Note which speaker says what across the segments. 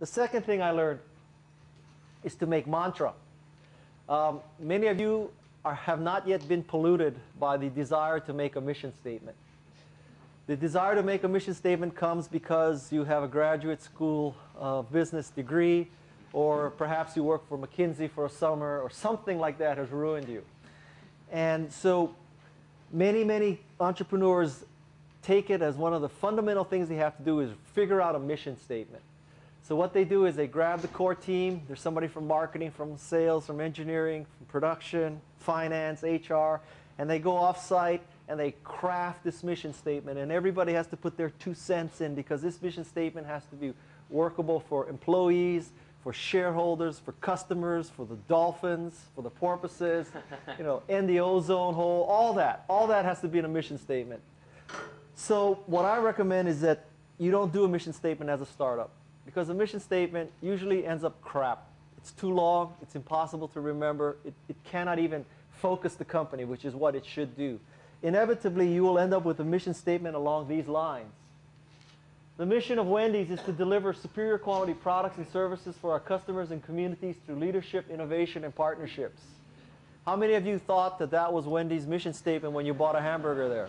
Speaker 1: The second thing I learned is to make mantra. Um, many of you are, have not yet been polluted by the desire to make a mission statement. The desire to make a mission statement comes because you have a graduate school uh, business degree, or perhaps you work for McKinsey for a summer, or something like that has ruined you. And so many, many entrepreneurs take it as one of the fundamental things they have to do is figure out a mission statement. So what they do is they grab the core team. There's somebody from marketing, from sales, from engineering, from production, finance, HR, and they go off-site and they craft this mission statement. And everybody has to put their two cents in because this mission statement has to be workable for employees, for shareholders, for customers, for the dolphins, for the porpoises, you know, and the ozone hole, all that. All that has to be in a mission statement. So what I recommend is that you don't do a mission statement as a startup because a mission statement usually ends up crap. It's too long, it's impossible to remember, it, it cannot even focus the company, which is what it should do. Inevitably, you will end up with a mission statement along these lines. The mission of Wendy's is to deliver superior quality products and services for our customers and communities through leadership, innovation, and partnerships. How many of you thought that that was Wendy's mission statement when you bought a hamburger there?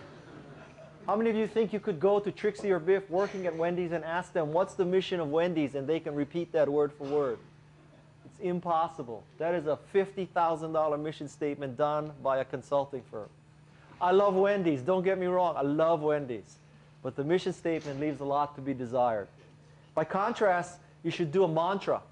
Speaker 1: How many of you think you could go to Trixie or Biff working at Wendy's and ask them, what's the mission of Wendy's, and they can repeat that word for word? It's impossible. That is a $50,000 mission statement done by a consulting firm. I love Wendy's. Don't get me wrong. I love Wendy's. But the mission statement leaves a lot to be desired. By contrast, you should do a mantra.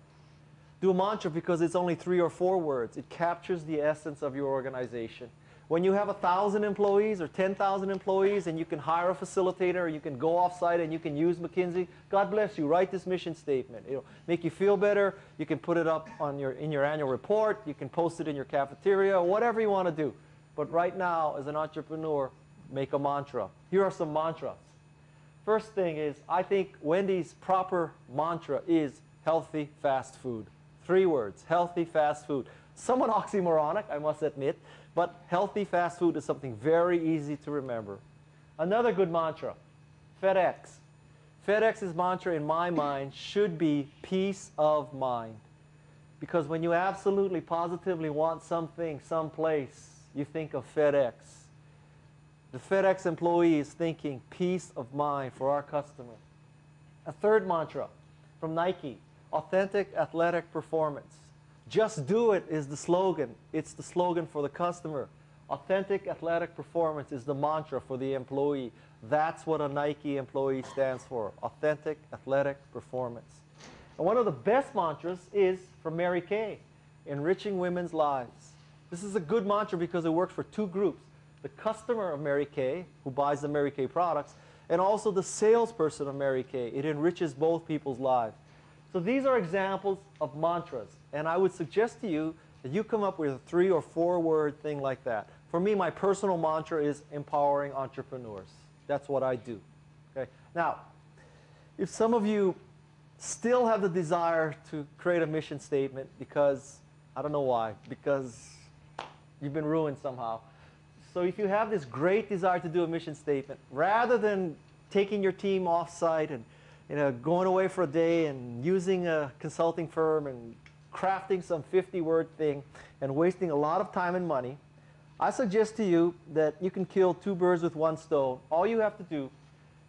Speaker 1: Do a mantra because it's only three or four words. It captures the essence of your organization. When you have a thousand employees or 10,000 employees and you can hire a facilitator or you can go off-site and you can use McKinsey, God bless you, write this mission statement. It'll make you feel better. You can put it up on your, in your annual report. You can post it in your cafeteria, whatever you want to do. But right now, as an entrepreneur, make a mantra. Here are some mantras. First thing is, I think Wendy's proper mantra is healthy fast food. Three words, healthy fast food. Somewhat oxymoronic, I must admit, but healthy fast food is something very easy to remember. Another good mantra, FedEx. FedEx's mantra in my mind should be peace of mind. Because when you absolutely positively want something, someplace, you think of FedEx. The FedEx employee is thinking peace of mind for our customer. A third mantra from Nike, authentic athletic performance. Just do it is the slogan. It's the slogan for the customer. Authentic athletic performance is the mantra for the employee. That's what a Nike employee stands for. Authentic athletic performance. And one of the best mantras is from Mary Kay, enriching women's lives. This is a good mantra because it works for two groups. The customer of Mary Kay, who buys the Mary Kay products, and also the salesperson of Mary Kay. It enriches both people's lives. So these are examples of mantras. And I would suggest to you that you come up with a three or four word thing like that. For me, my personal mantra is empowering entrepreneurs. That's what I do. Okay? Now, if some of you still have the desire to create a mission statement because, I don't know why, because you've been ruined somehow. So if you have this great desire to do a mission statement, rather than taking your team off-site and you know, going away for a day and using a consulting firm and crafting some 50-word thing and wasting a lot of time and money, I suggest to you that you can kill two birds with one stone. All you have to do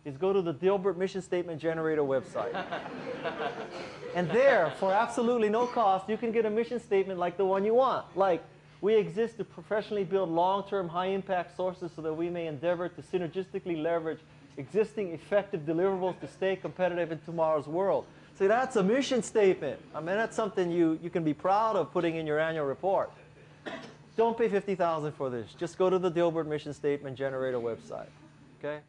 Speaker 1: is go to the Dilbert Mission Statement Generator website. and there, for absolutely no cost, you can get a mission statement like the one you want. Like, we exist to professionally build long-term high-impact sources so that we may endeavor to synergistically leverage existing effective deliverables to stay competitive in tomorrow's world. See, that's a mission statement. I mean, that's something you, you can be proud of putting in your annual report. Don't pay 50000 for this. Just go to the Dilbert Mission Statement Generator website. Okay?